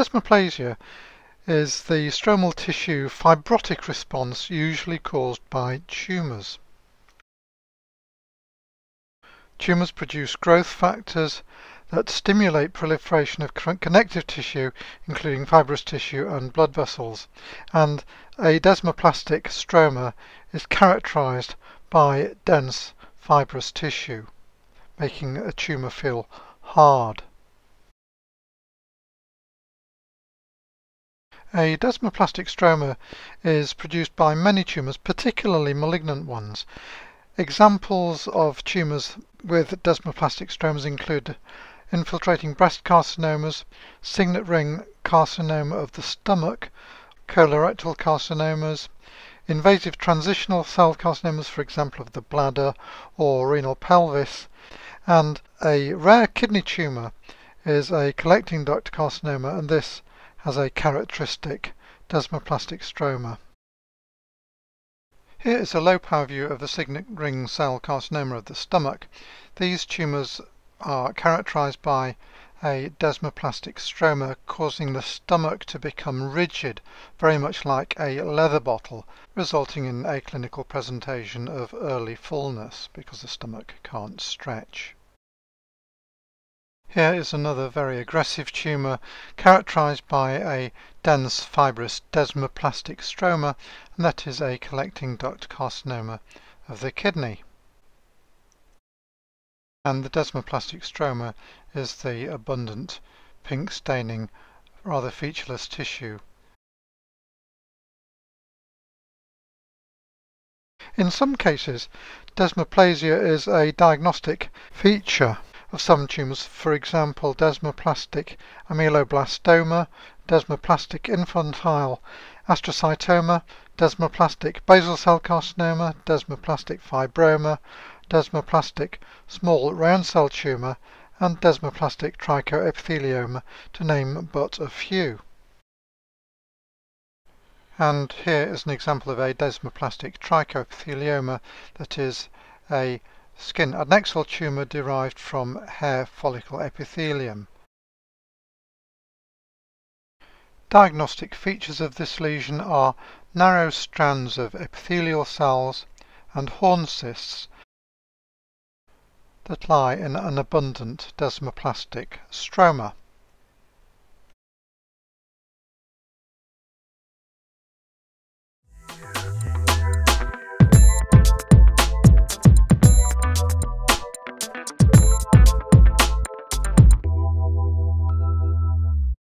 Desmoplasia is the stromal tissue fibrotic response usually caused by tumours. Tumours produce growth factors that stimulate proliferation of connective tissue, including fibrous tissue and blood vessels, and a desmoplastic stroma is characterized by dense fibrous tissue, making a tumour feel hard. A desmoplastic stroma is produced by many tumours, particularly malignant ones. Examples of tumours with desmoplastic stromas include infiltrating breast carcinomas, signet ring carcinoma of the stomach, colorectal carcinomas, invasive transitional cell carcinomas, for example, of the bladder or renal pelvis, and a rare kidney tumour is a collecting duct carcinoma, and this has a characteristic desmoplastic stroma. Here is a low power view of the signet ring cell carcinoma of the stomach. These tumours are characterized by a desmoplastic stroma causing the stomach to become rigid, very much like a leather bottle, resulting in a clinical presentation of early fullness because the stomach can't stretch. Here is another very aggressive tumour characterized by a dense fibrous desmoplastic stroma and that is a collecting duct carcinoma of the kidney. And the desmoplastic stroma is the abundant pink staining rather featureless tissue. In some cases, desmoplasia is a diagnostic feature of some tumours, for example desmoplastic ameloblastoma, desmoplastic infantile astrocytoma, desmoplastic basal cell carcinoma, desmoplastic fibroma, desmoplastic small round cell tumour, and desmoplastic trichoepithelioma, to name but a few. And here is an example of a desmoplastic trichoepithelioma that is a skin adnexal tumor derived from hair follicle epithelium. Diagnostic features of this lesion are narrow strands of epithelial cells and horn cysts that lie in an abundant desmoplastic stroma.